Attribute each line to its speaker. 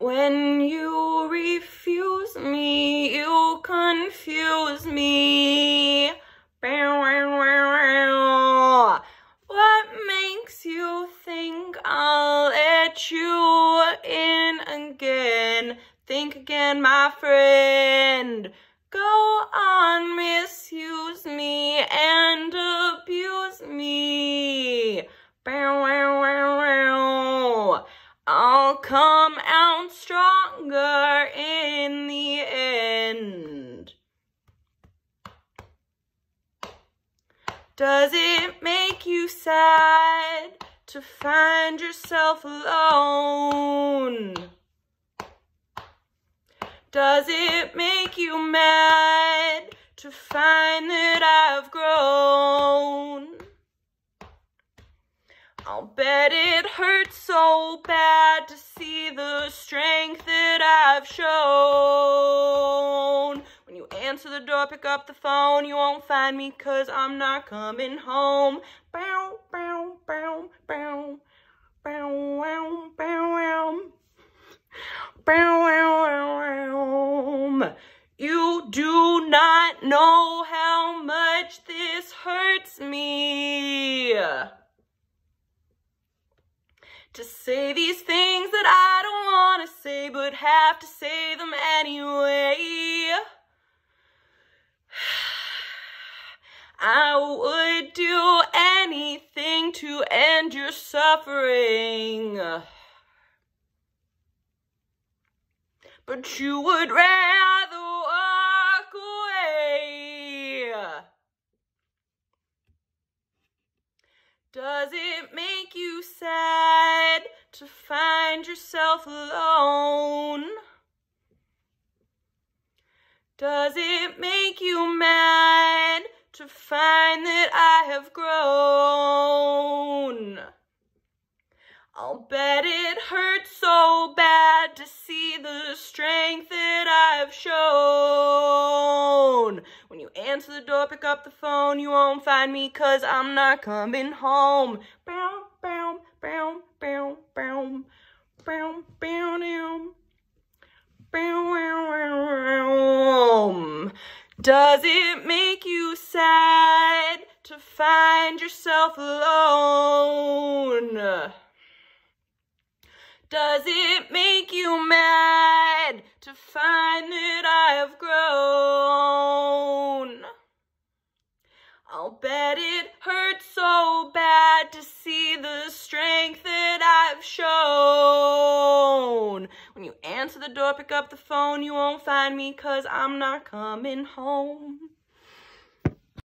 Speaker 1: When you refuse me, you confuse me. What makes you think I'll let you in again? Think again, my friend. Go on, misuse me and abuse come out stronger in the end. Does it make you sad to find yourself alone? Does it make you mad to find that I've grown? I'll bet it hurts so bad to see the strength that I've shown. When you answer the door, pick up the phone, you won't find me cause I'm not coming home. Bow, bow, bow, bow, You do not know how much this hurts me to say these things that I don't want to say, but have to say them anyway. I would do anything to end your suffering. But you would rather walk away. Does it make you sad to find yourself alone? Does it make you mad to find that I have grown? I'll bet it hurts so bad to see the strength that I've shown. When you answer the door, pick up the phone, you won't find me cause I'm not coming home. Bow, bow, bow, bow, bow, bow, bow. Bow, Does it make you sad to find yourself alone? Does it make you mad to find that I have grown? I'll bet it hurts so bad to see the strength that I've shown. Answer the door, pick up the phone, you won't find me cause I'm not coming home.